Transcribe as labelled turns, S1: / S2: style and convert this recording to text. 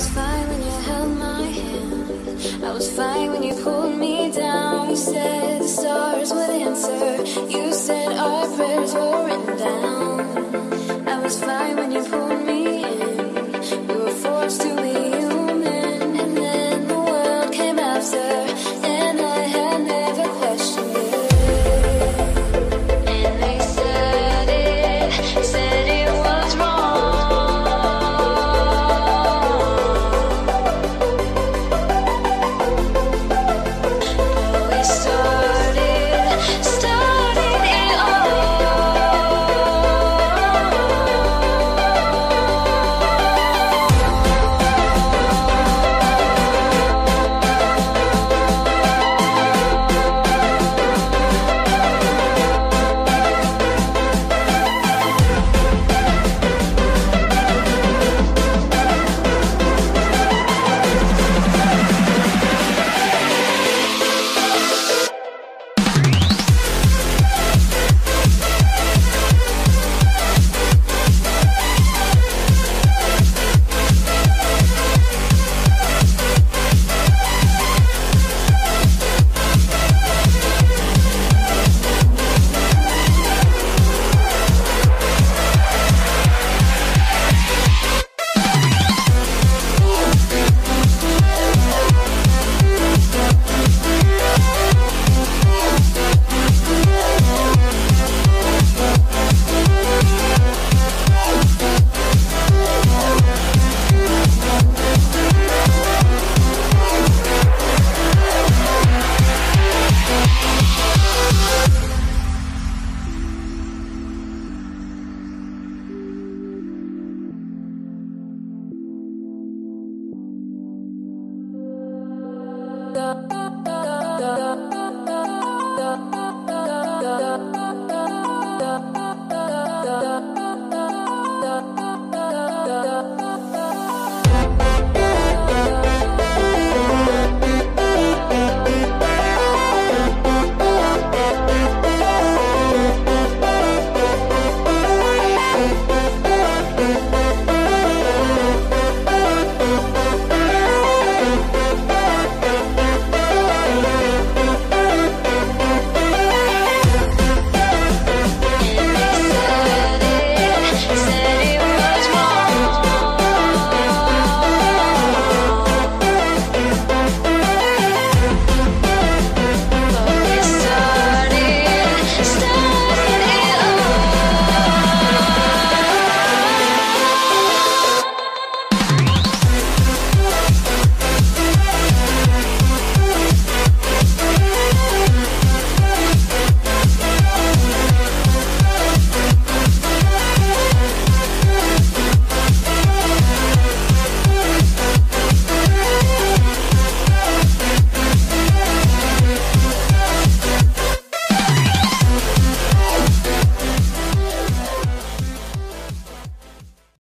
S1: was fine when you held my hand. I was fine when you pulled me down. You said the stars would answer. You said our prayers were written down. I was fine when you pulled me in. We were forced to be human, and then the world came after, da da da da da da